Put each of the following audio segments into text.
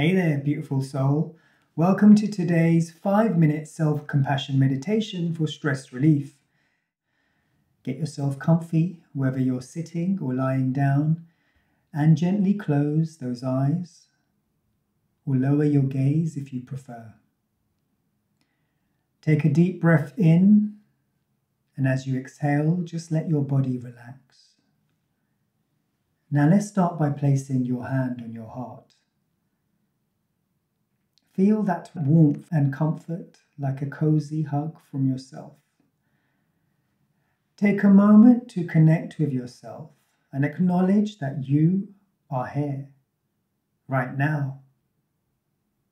Hey there, beautiful soul. Welcome to today's five minute self compassion meditation for stress relief. Get yourself comfy, whether you're sitting or lying down, and gently close those eyes or lower your gaze if you prefer. Take a deep breath in, and as you exhale, just let your body relax. Now let's start by placing your hand on your heart. Feel that warmth and comfort like a cozy hug from yourself. Take a moment to connect with yourself and acknowledge that you are here, right now,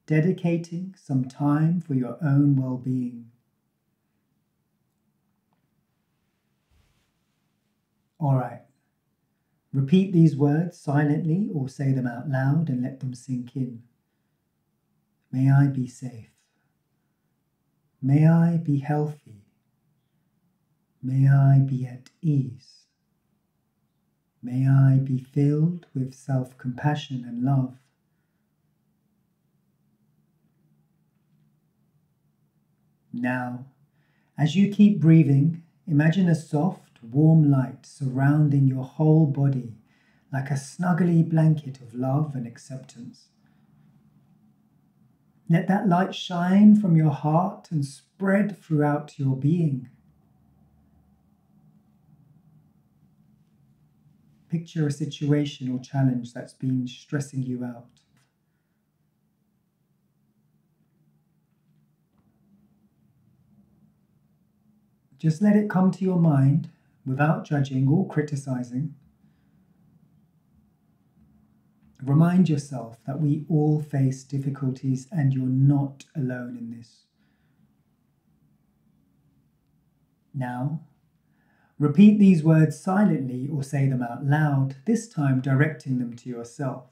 dedicating some time for your own well being. All right. Repeat these words silently or say them out loud and let them sink in. May I be safe. May I be healthy. May I be at ease. May I be filled with self compassion and love. Now, as you keep breathing, imagine a soft, warm light surrounding your whole body like a snuggly blanket of love and acceptance. Let that light shine from your heart and spread throughout your being. Picture a situation or challenge that's been stressing you out. Just let it come to your mind without judging or criticizing. Remind yourself that we all face difficulties and you're not alone in this. Now, repeat these words silently or say them out loud, this time directing them to yourself.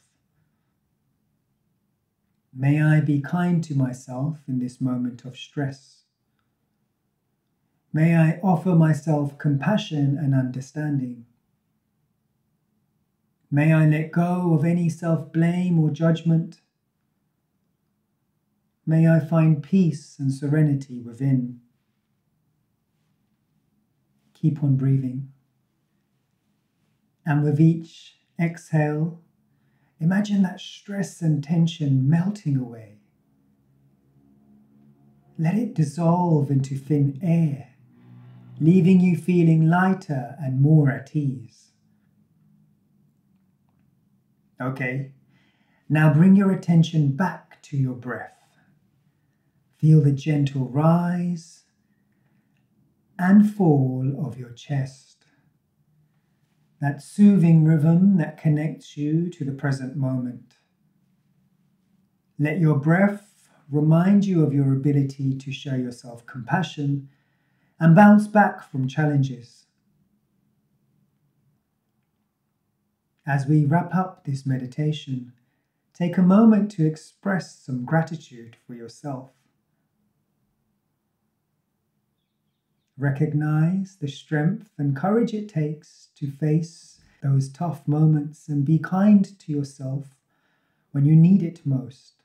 May I be kind to myself in this moment of stress. May I offer myself compassion and understanding. May I let go of any self blame or judgment. May I find peace and serenity within. Keep on breathing. And with each exhale, imagine that stress and tension melting away. Let it dissolve into thin air, leaving you feeling lighter and more at ease. Okay, now bring your attention back to your breath. Feel the gentle rise and fall of your chest. That soothing rhythm that connects you to the present moment. Let your breath remind you of your ability to show yourself compassion and bounce back from challenges. As we wrap up this meditation, take a moment to express some gratitude for yourself. Recognize the strength and courage it takes to face those tough moments and be kind to yourself when you need it most.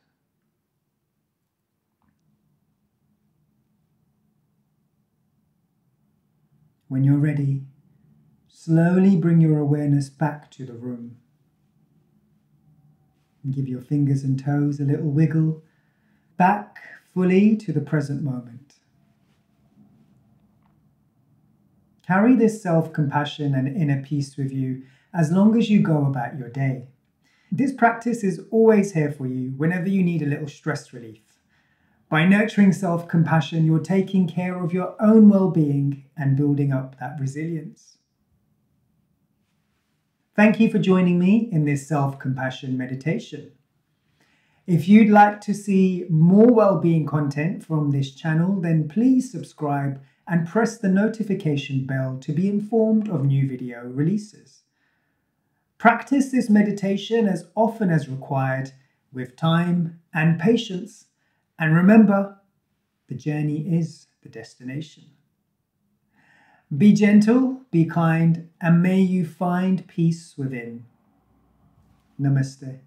When you're ready, Slowly bring your awareness back to the room. And give your fingers and toes a little wiggle back fully to the present moment. Carry this self compassion and inner peace with you as long as you go about your day. This practice is always here for you whenever you need a little stress relief. By nurturing self compassion, you're taking care of your own well being and building up that resilience. Thank you for joining me in this self compassion meditation. If you'd like to see more well-being content from this channel, then please subscribe and press the notification bell to be informed of new video releases. Practice this meditation as often as required with time and patience. And remember, the journey is the destination. Be gentle, be kind, and may you find peace within. Namaste.